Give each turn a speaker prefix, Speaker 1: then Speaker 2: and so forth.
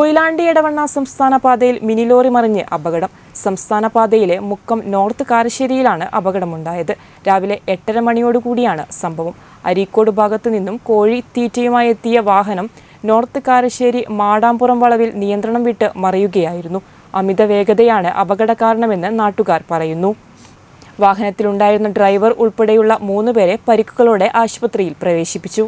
Speaker 1: കൊയിലാണ്ടി എടവണ്ണ സംസ്ഥാന പാതയിൽ mini lorry മറിഞ്ഞ് അപകടം. സംസ്ഥാന പാതയിലെ മുക്കം നോർത്ത് കാരശ്ശേരിയിലാണ് അപകടമുണ്ടായത്. രാവിലെ എട്ടര മണിയോടുകൂടിയാണ് സംഭവം. അരീക്കോട് ഭാഗത്തു നിന്നും കോഴി തീറ്റയുമായി എത്തിയ വാഹനം നോർത്ത് കാരശ്ശേരി മാടാമ്പുറം വളവിൽ നിയന്ത്രണം വിട്ട് മറിയുകയായിരുന്നു. അമിത വേഗതയാണ് അപകട കാരണമെന്ന് നാട്ടുകാർ പറയുന്നു. വാഹനത്തിലുണ്ടായിരുന്ന ഡ്രൈവർ ഉൾപ്പെടെയുള്ള മൂന്നുപേരെ പരിക്കുകളോടെ ആശുപത്രിയിൽ പ്രവേശിപ്പിച്ചു.